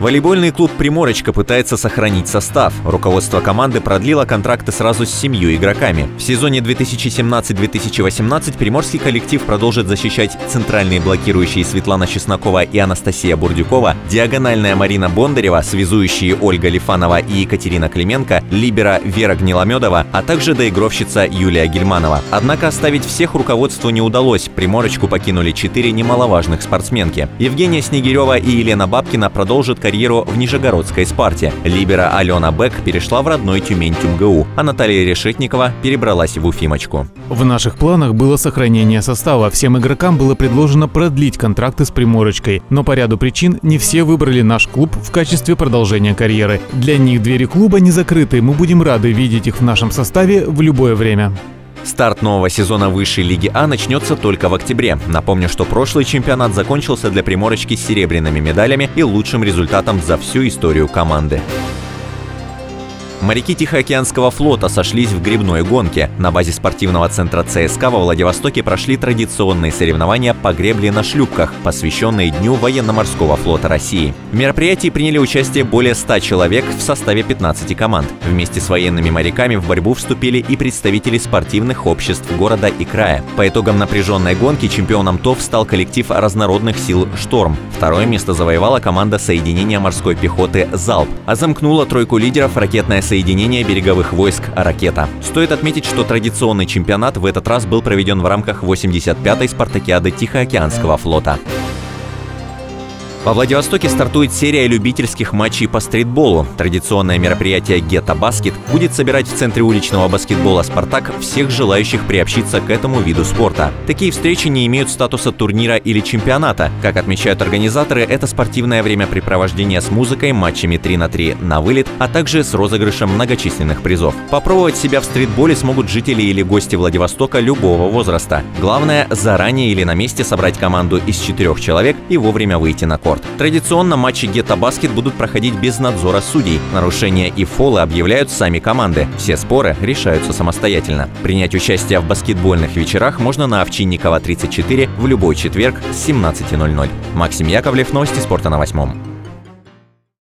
Волейбольный клуб «Приморочка» пытается сохранить состав. Руководство команды продлило контракты сразу с семью игроками. В сезоне 2017-2018 приморский коллектив продолжит защищать центральные блокирующие Светлана Чеснокова и Анастасия Бурдюкова, диагональная Марина Бондарева, связующие Ольга Лифанова и Екатерина Клименко, либера Вера Гниломедова, а также доигровщица Юлия Гельманова. Однако оставить всех руководству не удалось. Приморочку покинули четыре немаловажных спортсменки. Евгения Снегирева и Елена Бабкина продолжат карьеру в Нижегородской «Спарте». Либера Алена Бек перешла в родной Тюмень ТюмГУ, а Наталья Решетникова перебралась в Уфимочку. В наших планах было сохранение состава. Всем игрокам было предложено продлить контракты с Приморочкой, но по ряду причин не все выбрали наш клуб в качестве продолжения карьеры. Для них двери клуба не закрыты, мы будем рады видеть их в нашем составе в любое время. Старт нового сезона высшей лиги А начнется только в октябре. Напомню, что прошлый чемпионат закончился для Приморочки с серебряными медалями и лучшим результатом за всю историю команды. Моряки Тихоокеанского флота сошлись в грибной гонке. На базе спортивного центра ЦСКА во Владивостоке прошли традиционные соревнования по гребле на шлюпках, посвященные Дню военно-морского флота России. В мероприятии приняли участие более 100 человек в составе 15 команд. Вместе с военными моряками в борьбу вступили и представители спортивных обществ города и края. По итогам напряженной гонки чемпионом ТОВ стал коллектив разнородных сил «Шторм». Второе место завоевала команда соединения морской пехоты «Залп», а замкнула тройку лидеров ракетная соединения береговых войск «Ракета». Стоит отметить, что традиционный чемпионат в этот раз был проведен в рамках 85-й спартакиады Тихоокеанского флота. Во Владивостоке стартует серия любительских матчей по стритболу. Традиционное мероприятие «Гетто Баскет» будет собирать в центре уличного баскетбола «Спартак» всех желающих приобщиться к этому виду спорта. Такие встречи не имеют статуса турнира или чемпионата. Как отмечают организаторы, это спортивное времяпрепровождение с музыкой, матчами 3 на 3 на вылет, а также с розыгрышем многочисленных призов. Попробовать себя в стритболе смогут жители или гости Владивостока любого возраста. Главное – заранее или на месте собрать команду из четырех человек и вовремя выйти на корт. Традиционно матчи Гетто Баскет будут проходить без надзора судей. Нарушения и фолы объявляют сами команды. Все споры решаются самостоятельно. Принять участие в баскетбольных вечерах можно на Овчинникова 34 в любой четверг с 17.00. Максим Яковлев, новости спорта на восьмом.